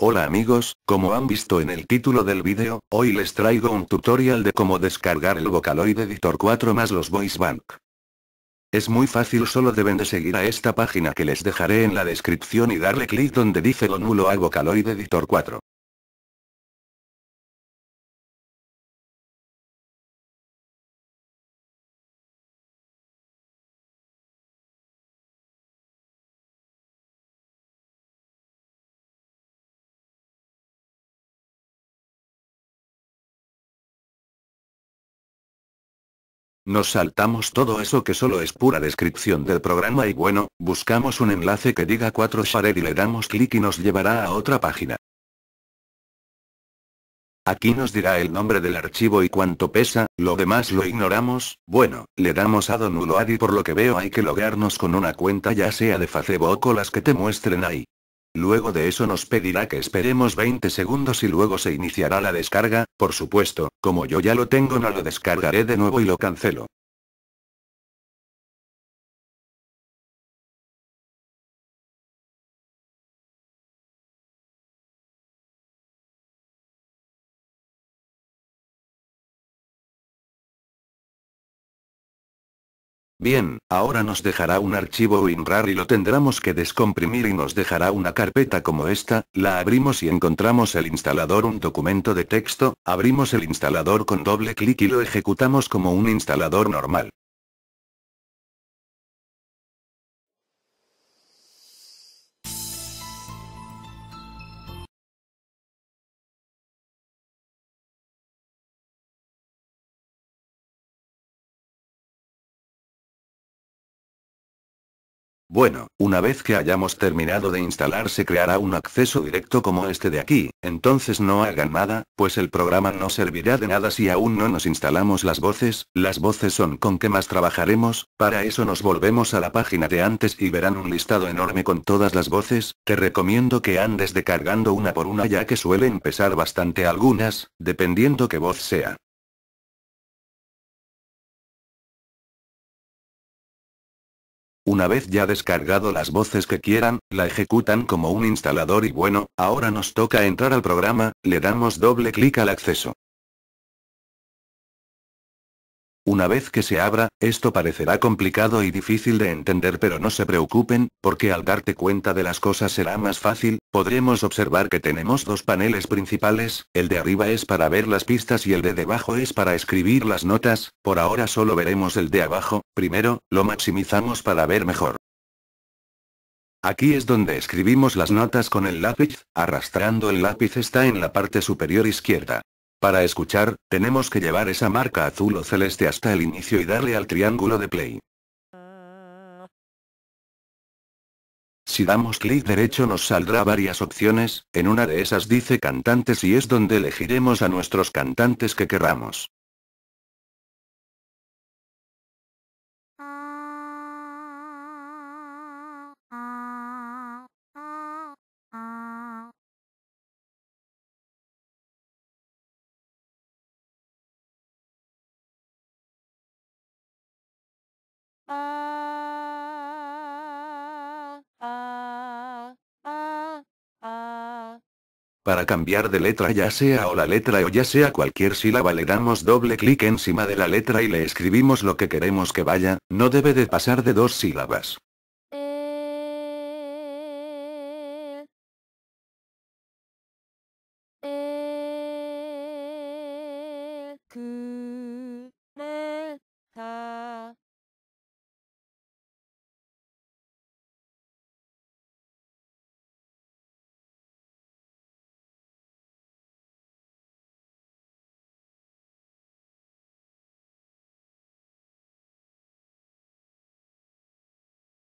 Hola amigos, como han visto en el título del vídeo, hoy les traigo un tutorial de cómo descargar el Vocaloid Editor 4 más los Voice Bank. Es muy fácil solo deben de seguir a esta página que les dejaré en la descripción y darle clic donde dice lo nulo a Vocaloid Editor 4. Nos saltamos todo eso que solo es pura descripción del programa y bueno, buscamos un enlace que diga 4 Shared y le damos clic y nos llevará a otra página. Aquí nos dirá el nombre del archivo y cuánto pesa, lo demás lo ignoramos, bueno, le damos a Don y por lo que veo hay que logarnos con una cuenta ya sea de Facebook o las que te muestren ahí. Luego de eso nos pedirá que esperemos 20 segundos y luego se iniciará la descarga, por supuesto, como yo ya lo tengo no lo descargaré de nuevo y lo cancelo. Bien, ahora nos dejará un archivo WinRAR y lo tendremos que descomprimir y nos dejará una carpeta como esta, la abrimos y encontramos el instalador un documento de texto, abrimos el instalador con doble clic y lo ejecutamos como un instalador normal. Bueno, una vez que hayamos terminado de instalar se creará un acceso directo como este de aquí, entonces no hagan nada, pues el programa no servirá de nada si aún no nos instalamos las voces, las voces son con que más trabajaremos, para eso nos volvemos a la página de antes y verán un listado enorme con todas las voces, te recomiendo que andes descargando una por una ya que suelen pesar bastante algunas, dependiendo qué voz sea. Una vez ya descargado las voces que quieran, la ejecutan como un instalador y bueno, ahora nos toca entrar al programa, le damos doble clic al acceso. Una vez que se abra, esto parecerá complicado y difícil de entender pero no se preocupen, porque al darte cuenta de las cosas será más fácil, podremos observar que tenemos dos paneles principales, el de arriba es para ver las pistas y el de debajo es para escribir las notas, por ahora solo veremos el de abajo, primero, lo maximizamos para ver mejor. Aquí es donde escribimos las notas con el lápiz, arrastrando el lápiz está en la parte superior izquierda. Para escuchar, tenemos que llevar esa marca azul o celeste hasta el inicio y darle al triángulo de play. Si damos clic derecho nos saldrá varias opciones, en una de esas dice cantantes y es donde elegiremos a nuestros cantantes que querramos. Para cambiar de letra ya sea o la letra o ya sea cualquier sílaba le damos doble clic encima de la letra y le escribimos lo que queremos que vaya, no debe de pasar de dos sílabas.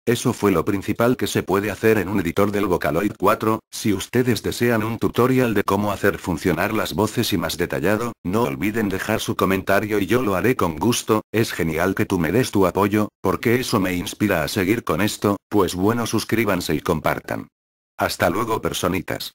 Eso fue lo principal que se puede hacer en un editor del Vocaloid 4, si ustedes desean un tutorial de cómo hacer funcionar las voces y más detallado, no olviden dejar su comentario y yo lo haré con gusto, es genial que tú me des tu apoyo, porque eso me inspira a seguir con esto, pues bueno suscríbanse y compartan. Hasta luego personitas.